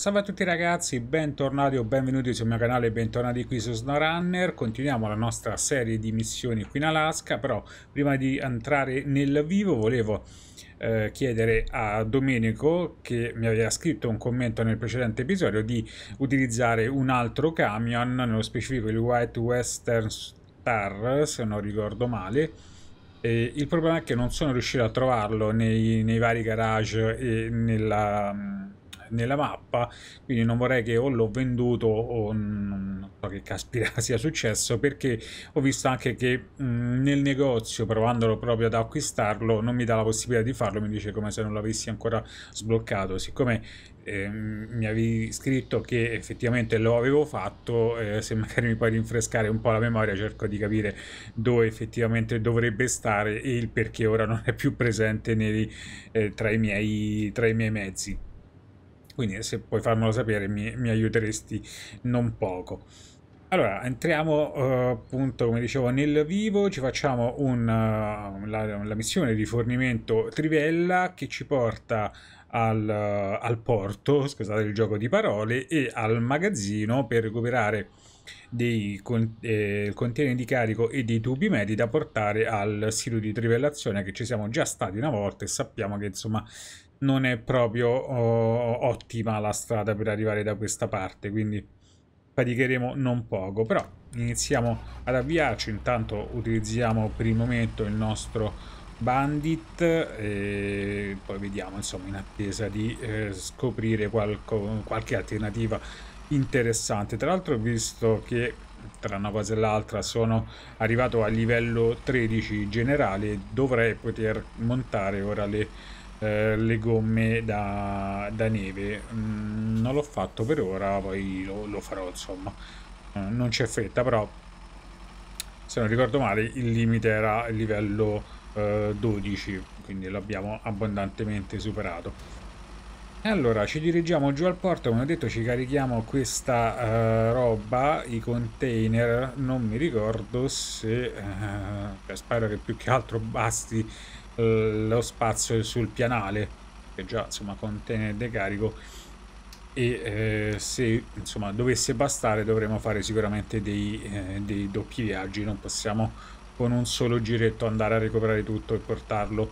Salve a tutti ragazzi, bentornati o benvenuti sul mio canale, bentornati qui su SnowRunner. Continuiamo la nostra serie di missioni qui in Alaska, però prima di entrare nel vivo volevo eh, chiedere a Domenico, che mi aveva scritto un commento nel precedente episodio, di utilizzare un altro camion, nello specifico il White Western Star, se non ricordo male. E il problema è che non sono riuscito a trovarlo nei, nei vari garage e nella nella mappa, quindi non vorrei che o l'ho venduto o non so che caspita sia successo, perché ho visto anche che mh, nel negozio, provandolo proprio ad acquistarlo, non mi dà la possibilità di farlo, mi dice come se non l'avessi ancora sbloccato, siccome eh, mi avevi scritto che effettivamente lo avevo fatto, eh, se magari mi puoi rinfrescare un po' la memoria cerco di capire dove effettivamente dovrebbe stare e il perché ora non è più presente nei, eh, tra, i miei, tra i miei mezzi quindi se puoi farmelo sapere mi, mi aiuteresti non poco. Allora, entriamo uh, appunto, come dicevo, nel vivo, ci facciamo un, uh, la, la, missione di fornimento Trivella che ci porta al, uh, al, porto, scusate il gioco di parole, e al magazzino per recuperare dei con, eh, container di carico e dei tubi medi da portare al sito di trivellazione che ci siamo già stati una volta e sappiamo che insomma non è proprio oh, ottima la strada per arrivare da questa parte, quindi faticheremo non poco, però iniziamo ad avviarci, intanto utilizziamo per il momento il nostro bandit e poi vediamo insomma in attesa di eh, scoprire qualco, qualche alternativa interessante. Tra l'altro visto che tra una cosa e l'altra sono arrivato a livello 13 generale. Dovrei poter montare ora le eh, le gomme da, da neve. Mm, non l'ho fatto per ora poi lo, lo farò insomma. Eh, non c'è fretta però se non ricordo male il limite era il livello eh, 12 quindi l'abbiamo abbondantemente superato. E allora ci dirigiamo giù al porto come ho detto ci carichiamo questa uh, roba i container. Non mi ricordo se uh, spero che più che altro basti lo spazio sul pianale che già insomma contiene il decarico. E eh, se insomma dovesse bastare dovremo fare sicuramente dei, eh, dei doppi viaggi. Non possiamo con un solo giretto andare a recuperare tutto e portarlo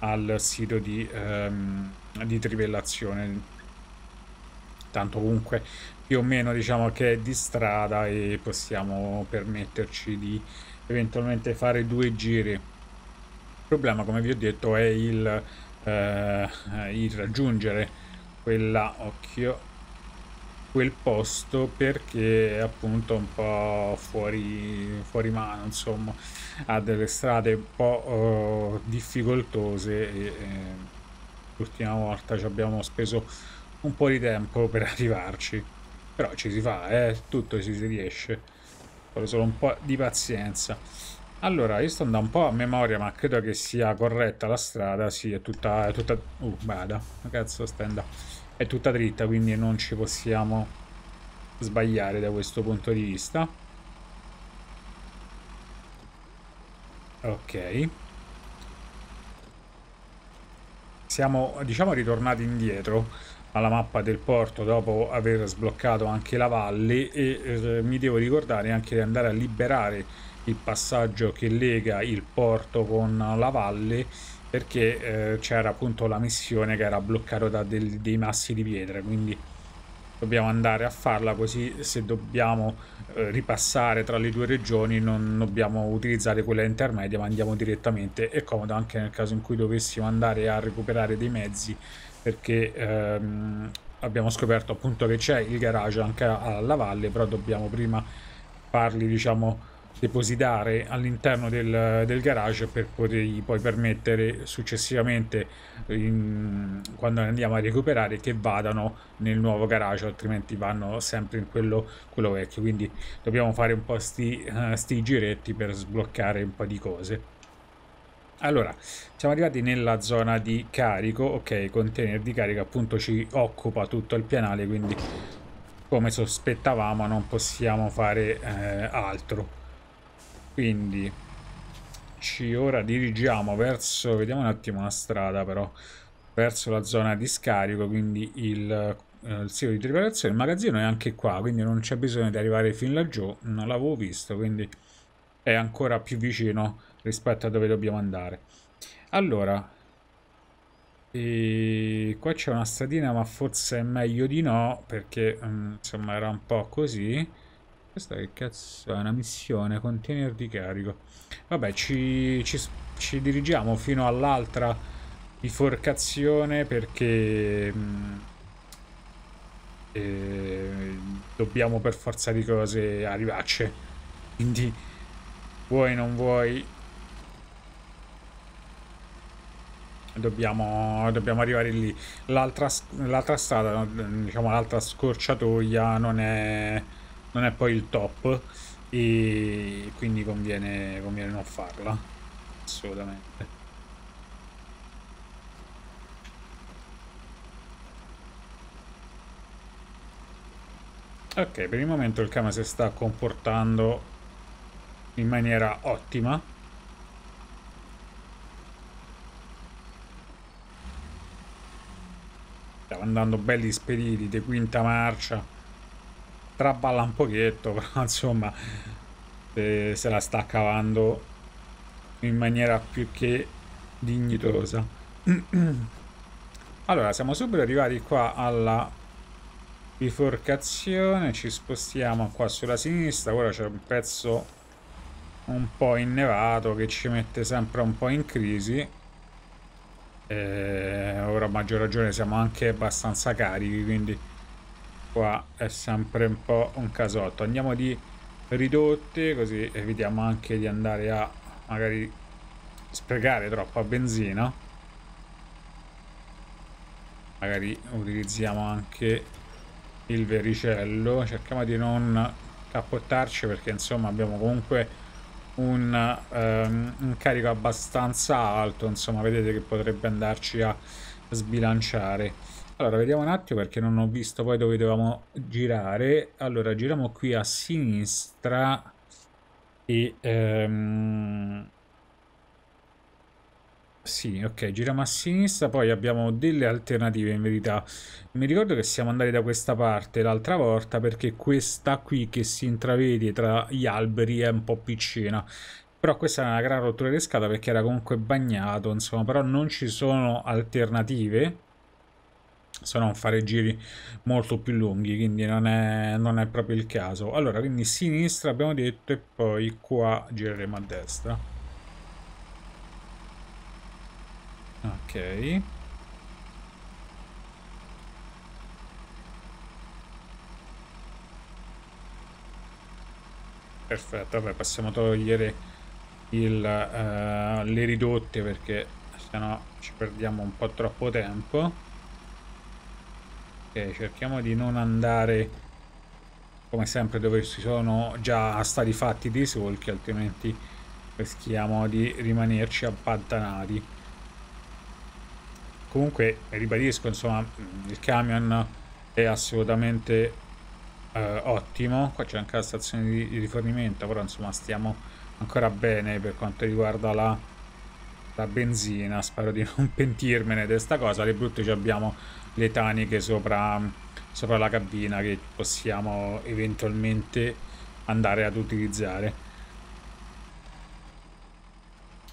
al sito di, ehm, di trivellazione. Tanto comunque più o meno diciamo che è di strada e possiamo permetterci di eventualmente fare due giri problema, come vi ho detto, è il, eh, il raggiungere quella, occhio, quel posto perché è appunto un po' fuori, fuori mano, insomma, ha delle strade un po' uh, difficoltose e, e l'ultima volta ci abbiamo speso un po' di tempo per arrivarci, però ci si fa, eh, tutto ci si riesce, solo un po' di pazienza. Allora, io sto andando un po' a memoria, ma credo che sia corretta la strada. Sì, è tutta... È tutta... Uh, bada. Cazzo, stenda. È tutta dritta, quindi non ci possiamo sbagliare da questo punto di vista. Ok. Siamo, diciamo, ritornati indietro alla mappa del porto dopo aver sbloccato anche la valle e eh, mi devo ricordare anche di andare a liberare il passaggio che lega il porto con la valle perché eh, c'era appunto la missione che era bloccato da del, dei massi di pietra quindi dobbiamo andare a farla così se dobbiamo eh, ripassare tra le due regioni non dobbiamo utilizzare quella intermedia ma andiamo direttamente. È comodo anche nel caso in cui dovessimo andare a recuperare dei mezzi perché ehm, abbiamo scoperto appunto che c'è il garage anche alla valle però dobbiamo prima farli diciamo depositare all'interno del, del, garage per potergli poi permettere successivamente in, quando andiamo a recuperare che vadano nel nuovo garage altrimenti vanno sempre in quello, quello vecchio. Quindi dobbiamo fare un po' sti, uh, sti giretti per sbloccare un po' di cose. Allora siamo arrivati nella zona di carico. Ok container di carica appunto ci occupa tutto il pianale quindi come sospettavamo non possiamo fare eh, altro quindi ci ora dirigiamo verso vediamo un attimo una strada però verso la zona di scarico, quindi il, eh, il sito di preparazione. Il magazzino è anche qua, quindi non c'è bisogno di arrivare fin laggiù, non l'avevo visto, quindi è ancora più vicino rispetto a dove dobbiamo andare. Allora, e qua c'è una stradina, ma forse è meglio di no, perché um, insomma era un po' così. Questa che cazzo è una missione, container di carico. Vabbè, ci, ci, ci dirigiamo fino all'altra biforcazione perché mh, eh, dobbiamo per forza di cose arrivarci. Quindi vuoi non vuoi dobbiamo, dobbiamo arrivare lì l'altra strada diciamo l'altra scorciatoia non è, non è poi il top e quindi conviene, conviene non farla. Assolutamente. Ok per il momento il camion si sta comportando in maniera ottima. Stiamo andando belli spediti di quinta marcia traballa un pochetto però insomma se, se la sta cavando in maniera più che dignitosa. Allora siamo subito arrivati qua alla biforcazione ci spostiamo qua sulla sinistra. Ora c'è un pezzo un po' innevato che ci mette sempre un po' in crisi. Eh, ora a maggior ragione siamo anche abbastanza carichi quindi qua è sempre un po' un casotto. Andiamo di ridotte così evitiamo anche di andare a magari sprecare troppa benzina. Magari utilizziamo anche il vericello. Cerchiamo di non cappottarci perché insomma abbiamo comunque un, um, un carico abbastanza alto, insomma, vedete che potrebbe andarci a sbilanciare. Allora, vediamo un attimo perché non ho visto poi dove dovevamo girare. Allora, giriamo qui a sinistra e... Um, sì, ok, giriamo a sinistra, poi abbiamo delle alternative in verità. Mi ricordo che siamo andati da questa parte l'altra volta perché questa qui che si intravede tra gli alberi è un po' piccina. Però questa è una gran rottura di scatola perché era comunque bagnato, insomma, però non ci sono alternative se non fare giri molto più lunghi, quindi non è, non è proprio il caso. Allora, quindi sinistra abbiamo detto e poi qua gireremo a destra. Ok. Perfetto, vabbè, possiamo togliere il, uh, le ridotte perché sennò ci perdiamo un po' troppo tempo. Ok, cerchiamo di non andare come sempre dove ci sono già stati fatti dei solchi, altrimenti rischiamo di rimanerci appantanati. Comunque ribadisco insomma il camion è assolutamente eh, ottimo. Qua c'è anche la stazione di, rifornimento però insomma stiamo ancora bene per quanto riguarda la, la benzina. Spero di non pentirmene di questa cosa. Le brutte abbiamo le taniche sopra, sopra la cabina che possiamo eventualmente andare ad utilizzare.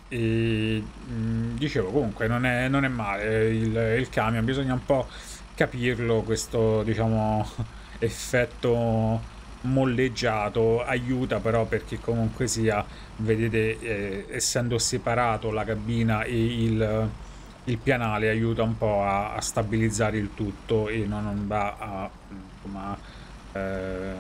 E mm, dicevo comunque non è, non è male il, il, camion bisogna un po' capirlo questo diciamo effetto molleggiato aiuta però perché comunque sia vedete eh, essendo separato la cabina e il, il pianale aiuta un po' a, a, stabilizzare il tutto e non, va a, insomma, eh,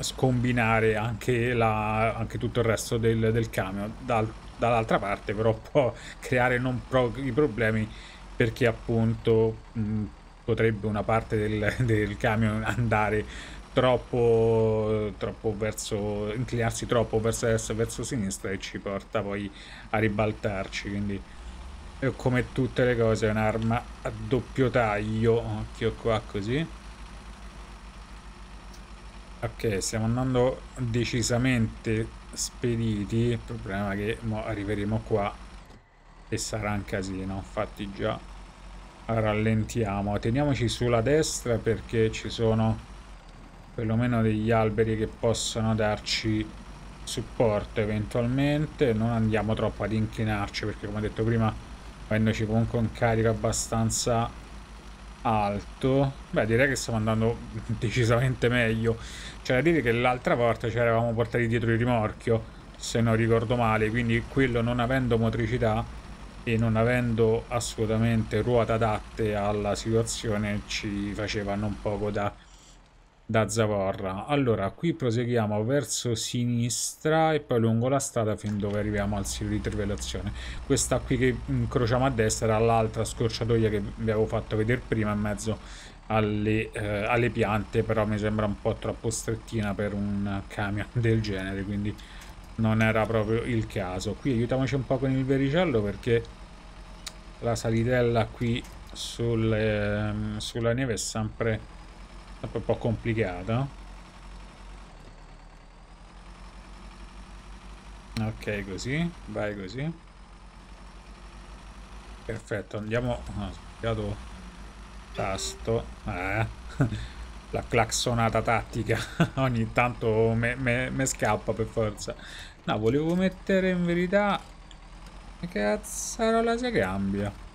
scombinare anche, la, anche, tutto il resto del, del camion Dal, dall'altra parte però può creare non pochi problemi perché appunto mh, potrebbe una parte del, del camion andare troppo, troppo verso inclinarsi troppo verso destra e verso sinistra e ci porta poi a ribaltarci quindi come tutte le cose è un'arma a doppio taglio. Occhio qua così. Ok stiamo andando decisamente spediti. Il problema è che arriveremo qua e sarà un casino. Infatti già rallentiamo. Teniamoci sulla destra perché ci sono perlomeno degli alberi che possono darci supporto eventualmente. Non andiamo troppo ad inclinarci perché come detto prima avendoci comunque un carico abbastanza alto. Beh direi che stiamo andando decisamente meglio. C'è da dire che l'altra volta ci eravamo portati dietro il rimorchio se non ricordo male. Quindi quello non avendo motricità e non avendo assolutamente ruote adatte alla situazione ci faceva non poco da, da zavorra. Allora, qui proseguiamo verso sinistra e poi lungo la strada fin dove arriviamo al sito di trivelazione. Questa qui che incrociamo a destra era l'altra scorciatoia che vi avevo fatto vedere prima in mezzo alle, eh, alle piante, però mi sembra un po' troppo strettina per un camion del genere, quindi non era proprio il caso. Qui aiutiamoci un po' con il vericello perché la salitella qui sul, eh, sulla neve è sempre, sempre un po' complicata. Ok così. Vai così. Perfetto andiamo ho ah, sbagliato tasto. Eh. la claxonata tattica. Ogni tanto mi scappa per forza. No volevo mettere in verità che cazzarola si cambia?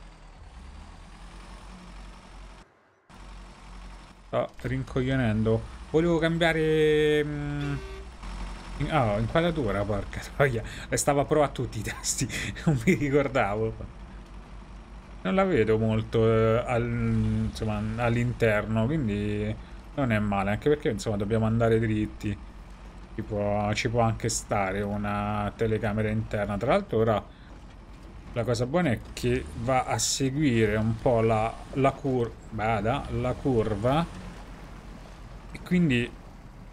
Sto rincoglionendo. Volevo cambiare... Mm, in, oh, inquadratura, porca troia. Le stavo a provare tutti i tasti. non mi ricordavo. Non la vedo molto eh, al, all'interno, quindi non è male. Anche perché, insomma, dobbiamo andare dritti. Ci può, ci può anche stare una telecamera interna. Tra l'altro ora la cosa buona è che va a seguire un po' la, la, cur la curva e quindi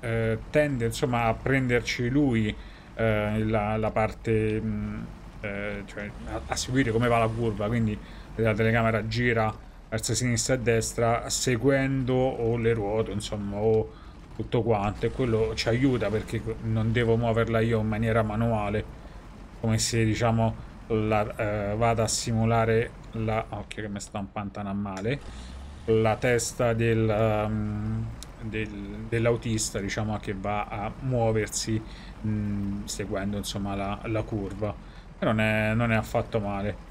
eh, tende insomma a prenderci lui eh, la, la, parte mh, mm, eh, cioè a, a, seguire come va la curva. Quindi la telecamera gira verso sinistra e destra seguendo o le ruote insomma o tutto quanto. E quello ci aiuta perché non devo muoverla io in maniera manuale come se diciamo la, eh, vada a simulare la occhio che mi sta un male la testa del, um, del, dell'autista diciamo che va a muoversi mh, seguendo insomma la, la curva. Non è, non è affatto male.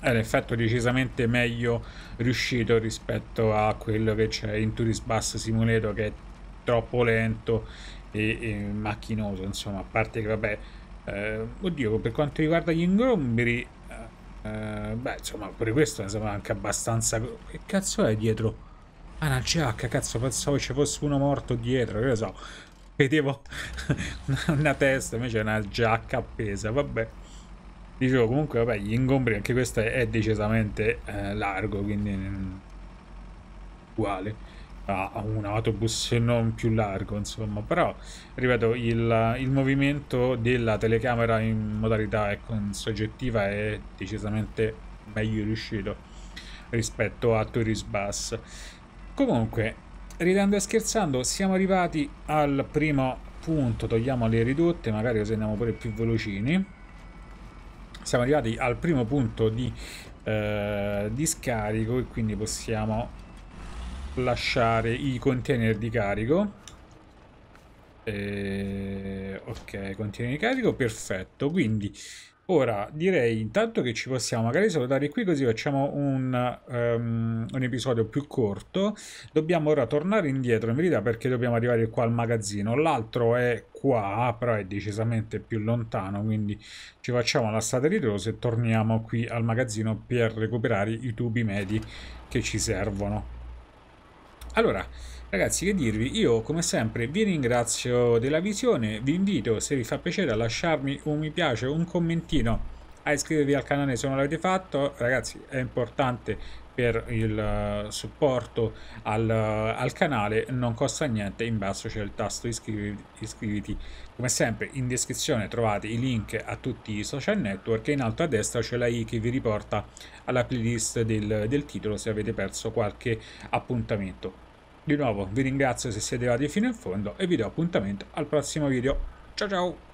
È l'effetto decisamente meglio riuscito rispetto a quello che c'è in Tourist Bus Simulator che è troppo lento e, e macchinoso insomma. A parte che vabbè eh, oddio, per quanto riguarda gli ingombri, eh, eh, beh, insomma, pure questo sembra anche abbastanza... Che cazzo è dietro? Ah, una giacca, cazzo, pensavo ci fosse uno morto dietro, che ne so. Vedevo una testa, invece una giacca appesa, vabbè. Dicevo, comunque, vabbè, gli ingombri, anche questo è, decisamente eh, largo, quindi... Mm, uguale a un autobus non più largo insomma però ripeto il, il movimento della telecamera in modalità ecco, soggettiva è decisamente meglio riuscito rispetto a Tourist Bus comunque ridendo e scherzando siamo arrivati al primo punto. Togliamo le ridotte magari così andiamo pure più velocini. Siamo arrivati al primo punto di, eh, di scarico e quindi possiamo lasciare i container di carico. Eh, ok container di carico perfetto. Quindi ora direi intanto che ci possiamo magari salutare qui così facciamo un, um, un episodio più corto. Dobbiamo ora tornare indietro in verità perché dobbiamo arrivare qua al magazzino. L'altro è qua però è decisamente più lontano quindi ci facciamo la strada ritrosa e torniamo qui al magazzino per recuperare i tubi medi che ci servono. Allora, ragazzi, che dirvi? Io, come sempre, vi ringrazio della visione. Vi invito, se vi fa piacere, a lasciarmi un mi piace, un commentino, a iscrivervi al canale se non l'avete fatto. Ragazzi, è importante per il uh, supporto al, uh, al, canale non costa niente in basso c'è il tasto iscriviti, iscriviti come sempre in descrizione trovate i link a tutti i social network e in alto a destra c'è la i che vi riporta alla playlist del, del titolo se avete perso qualche appuntamento di nuovo vi ringrazio se siete arrivati fino in fondo e vi do appuntamento al prossimo video. Ciao ciao